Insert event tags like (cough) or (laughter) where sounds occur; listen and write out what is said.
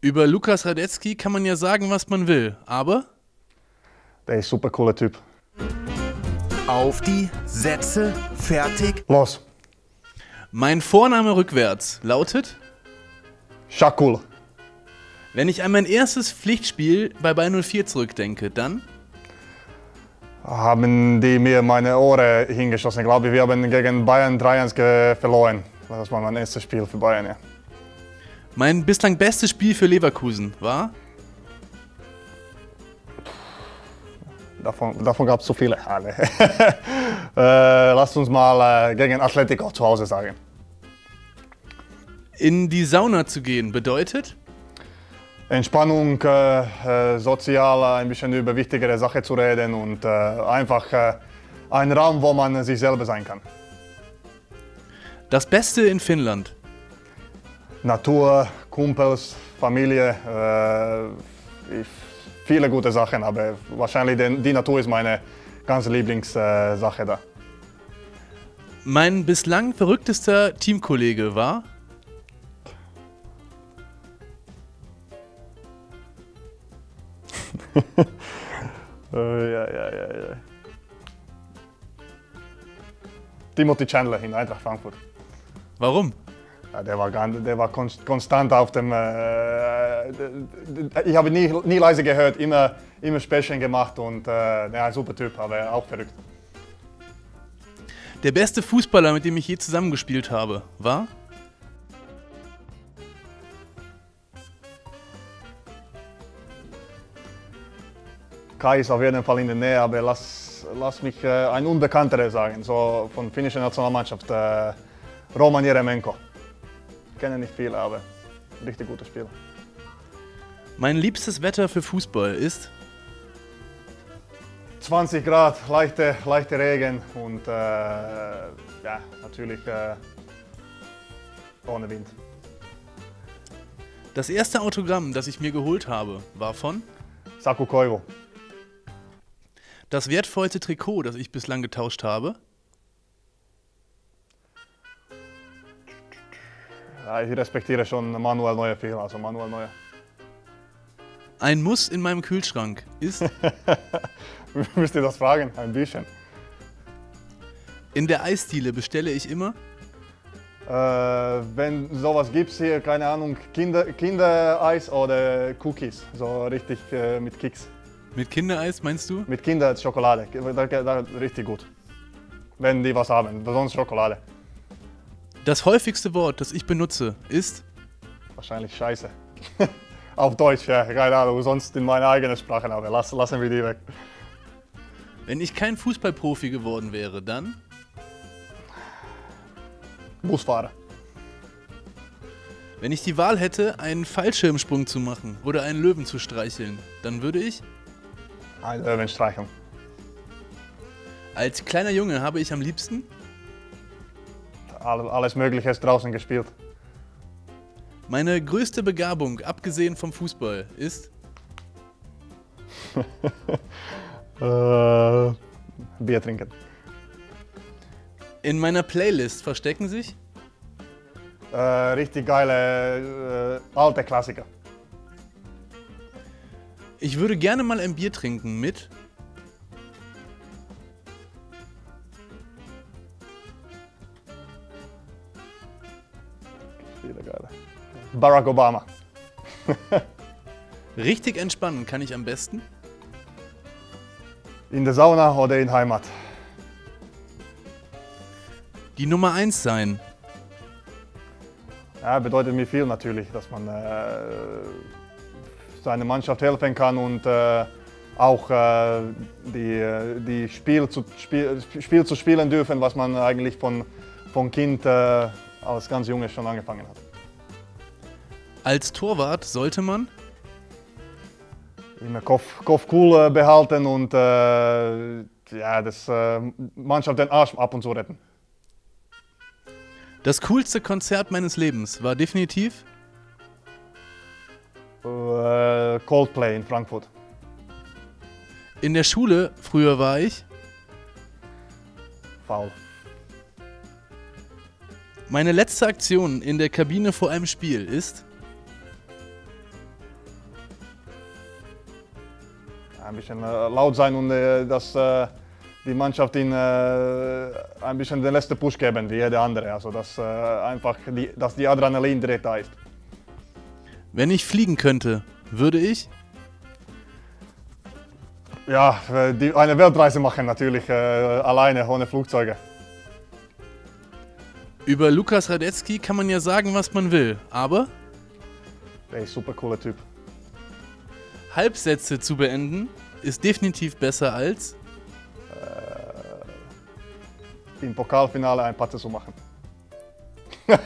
Über Lukas Radetzky kann man ja sagen, was man will, aber Der ist super cooler Typ. Auf die Sätze, fertig. Los, mein Vorname rückwärts lautet, Shakul. wenn ich an mein erstes Pflichtspiel bei Bayern 04 zurückdenke, dann Haben die mir meine Ohren hingeschossen. Ich glaube, wir haben gegen Bayern 3-1 ge- verloren. Das war mein erstes Spiel für Bayern, ja. Mein bislang bestes Spiel für Leverkusen war Davon, davon gab es so viele. Alle. (laughs) äh, lasst uns mal äh, gegen Atletico zu Hause sagen. in die Sauna zu gehen bedeutet, Entspannung, äh, äh, sozial ein bisschen über wichtigere Sachen zu reden und äh, einfach äh, ein Raum, wo man sich selber sein kann. das Beste in Finnland. Natur, Kumpels, Familie, äh, ich, viele gute Sachen, aber wahrscheinlich die, die Natur ist meine ganz Lieblingssache Sache da. Mein bislang verrücktester Teamkollege war (laughs) Äh, ja, ja, ja, ja. Timothy Chandler in Eintracht Frankfurt. Warum? Ja, der war, ganz, der war konst- konstant auf dem. Äh, d- ich habe nie, nie leise gehört, immer, immer Späßchen gemacht und äh, ja, ein super Typ, aber auch verrückt. Der beste Fußballer, mit dem ich je zusammengespielt habe, war Kai ist auf jeden Fall in der Nähe, aber lass, lass mich äh, ein Unbekannterer sagen, so von finnischer Nationalmannschaft, äh, Roman Jeremenko. Kenne nicht viele, aber richtig guter Spieler. mein liebstes Wetter für Fußball ist 20 Grad, leichte, leichte Regen und äh, ja, natürlich äh, ohne Wind. das erste Autogramm, das ich mir geholt habe, war von Saku Koivu. das wertvollste Trikot, das ich bislang getauscht habe. Ja, ich respektiere schon Manuel Neuer viel, also Manuel Neuer. Ein Muss in meinem Kühlschrank ist (laughs) Müsst ihr das fragen? Ein bisschen. in der Eisdiele bestelle ich immer Äh, wenn sowas gibt hier, keine Ahnung, Kinder, Kindereis oder Cookies, so richtig äh, mit Kicks. mit Kindereis, meinst du? Mit Kinderschokolade, da, da, richtig gut. Wenn die was haben, sonst Schokolade. Das häufigste Wort, das ich benutze, ist Wahrscheinlich scheiße. (laughs) Auf Deutsch, ja, keine Ahnung, sonst in meiner eigenen Sprache, aber lass, lassen wir die weg. wenn ich kein Fußballprofi geworden wäre, dann Busfahrer. wenn ich die Wahl hätte, einen Fallschirmsprung zu machen oder einen Löwen zu streicheln, dann würde ich Ein Löwen streicheln. als kleiner Junge habe ich am liebsten Alles Mögliche ist draußen gespielt. meine größte Begabung, abgesehen vom Fußball, ist (laughs) Äh, Bier trinken. in meiner Playlist verstecken sich Äh, richtig geile äh, alte Klassiker. Ich würde gerne mal ein Bier trinken mit Viele geile. Barack Obama. (laughs) richtig entspannen kann ich am besten. In der Sauna oder in Heimat. Die Nummer 1 sein. Ja, bedeutet mir viel natürlich, dass man äh, seiner Mannschaft helfen kann und äh, auch äh, die, äh, die Spiel, zu, Spiel, Spiel zu spielen dürfen, was man eigentlich von, von Kind äh, als ganz Junge schon angefangen hat. Als Torwart sollte man Immer Kopf, Kopf cool äh, behalten und äh, ja, das äh, Mannschaft den Arsch ab und zu retten. Das coolste Konzert meines Lebens war definitiv Äh, Coldplay in Frankfurt. in der Schule. Früher war ich. Faul. Meine letzte Aktion in der Kabine vor einem Spiel ist. Ein bisschen äh, laut sein und äh, dass äh, die Mannschaft in, ein bisschen den letzten Push geben, wie jeder andere. Also dass einfach die, dass die Adrenalin direkt da ist. Wenn ich fliegen könnte, würde ich? Ja, eine Weltreise machen natürlich, alleine, ohne Flugzeuge über Lukas Radetzky kann man ja sagen, was man will, aber Der ist super cooler Typ. Halbsätze zu beenden ist definitiv besser als Im Pokalfinale ein Patte zu machen. (laughs)